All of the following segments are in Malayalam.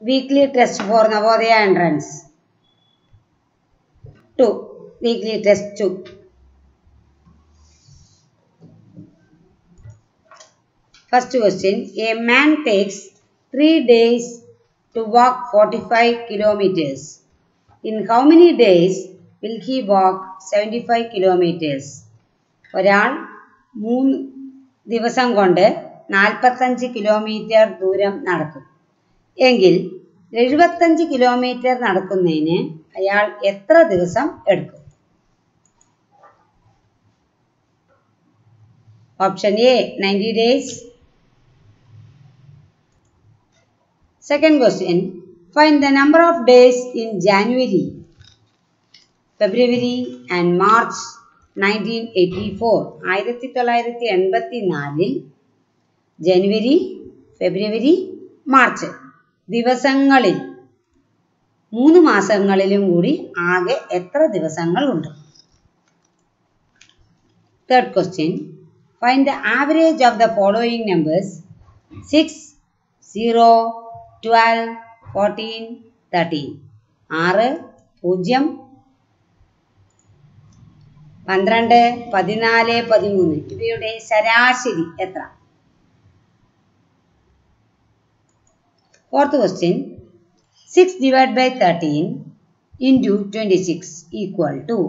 weekly test for Navodaya entrance. 2. Weekly test 2. First question. A man takes 3 days to walk 45 kilometers. In how many days will he walk 75 kilometers? ഒരാൾ മൂന്ന് ദിവസം കൊണ്ട് നാൽപ്പത്തഞ്ച് കിലോമീറ്റർ ദൂരം നടക്കും എങ്കിൽ എഴുപത്തഞ്ച് കിലോമീറ്റർ നടക്കുന്നതിന് അയാൾ എത്ര ദിവസം എടുക്കും? Option A ninety days second question find the number of days in January February and March nineteen eighty four ആയിരത്തി തൊള്ളായിരത്തി എൺപത്തി നാലിൽ ജനുവരി ഫെബ്രുവരി മാർച്ച് ദിവസങ്ങളിൽ മൂന്ന് മാസങ്ങളിലും കൂടി ആകെ എത്ര ദിവസങ്ങൾ ഉണ്ട്? Third question find the average of the following numbers six zero twelve fourteen thirteen ആറ് പൂജ്യം. പന്ത്രണ്ട് പതിനാല് പതിമൂന്ന്. ഇവയുടെ ശരാശരി എത്ര? Fourth question 6 divided by 13 into 26 equal to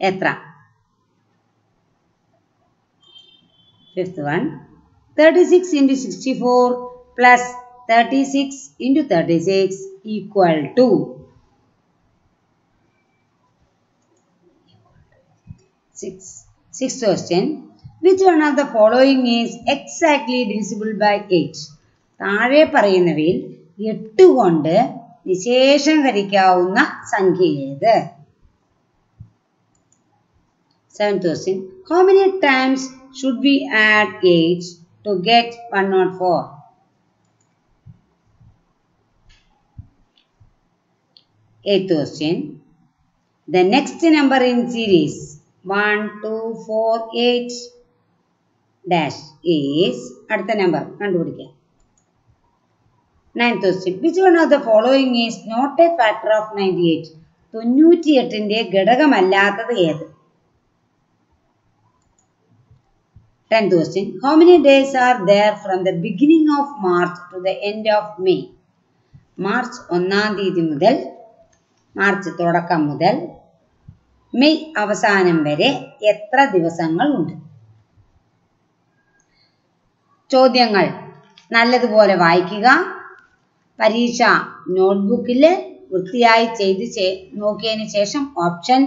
Etra. Fifth one 36 into 64 plus 36 into 36 equal to 6. Sixth question. Which one of the following is exactly divisible by 8? താഴെ പറയുന്നവയിൽ എട്ട് കൊണ്ട് നിശേഷം ഹരിക്കാവുന്ന സംഖ്യ ഏത്? Seven many times should be add eight to get one not four question. The next number in series 1, 2, 4, 8 dash is അടുത്ത നമ്പർ കണ്ടുപിടിക്കാം. Ninth question which one of the following is not a factor of ninety eight തൊണ്ണൂറ്റിയെട്ടിന്റെ ഘടകമല്ലാത്തത് ഏത്? Tenth question how many days are there from the beginning of March to the end of May March ഒന്നാം തീയതി മുതൽ മാർച്ച് തുടക്കം മുതൽ മെയ് അവസാനം വരെ എത്ര ദിവസങ്ങൾ ഉണ്ട് ചോദ്യങ്ങൾ നല്ലതുപോലെ വായിക്കുക. പരീക്ഷ നോട്ട്ബുക്കിൽ വൃത്തിയായി ചെയ്ത് നോക്കിയതിന് ശേഷം ഓപ്ഷൻ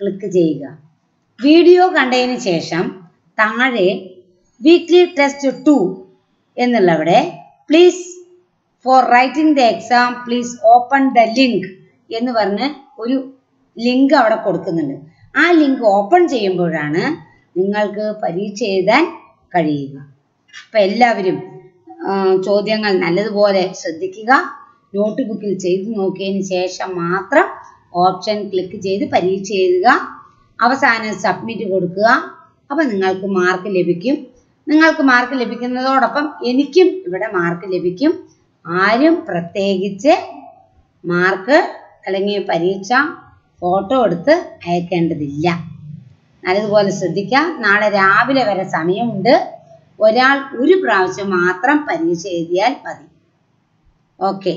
ക്ലിക്ക് ചെയ്യുക. വീഡിയോ കണ്ടതിന് ശേഷം താഴെ weekly test two എന്നുള്ളവിടെ please for writing the exam please open the link എന്ന് പറഞ്ഞ് ഒരു ലിങ്ക് അവിടെ കൊടുക്കുന്നുണ്ട്. ആ ലിങ്ക് ഓപ്പൺ ചെയ്യുമ്പോഴാണ് നിങ്ങൾക്ക് പരീക്ഷ എഴുതാൻ കഴിയുക. അപ്പം എല്ലാവരും ചോദ്യങ്ങൾ നല്ലതുപോലെ ശ്രദ്ധിക്കുക. നോട്ട് ബുക്കിൽ ചെയ്ത് നോക്കിയതിന് ശേഷം മാത്രം ഓപ്ഷൻ ക്ലിക്ക് ചെയ്ത് പരീക്ഷ എഴുതുക. അവസാനം സബ്മിറ്റ് കൊടുക്കുക. അപ്പം നിങ്ങൾക്ക് മാർക്ക് ലഭിക്കും. നിങ്ങൾക്ക് മാർക്ക് ലഭിക്കുന്നതോടൊപ്പം എനിക്കും ഇവിടെ മാർക്ക് ലഭിക്കും. ആരും പ്രത്യേകിച്ച് മാർക്ക് അല്ലെങ്കിൽ പരീക്ഷ ഫോട്ടോ എടുത്ത് അയക്കേണ്ടതില്ല. നല്ലതുപോലെ ശ്രദ്ധിക്കാം നാളെ രാവിലെ വരെ സമയമുണ്ട്. ഒരാൾ ഒരു പ്രാവശ്യം മാത്രം പരീക്ഷ എഴുതിയാൽ മതി. ഓക്കെ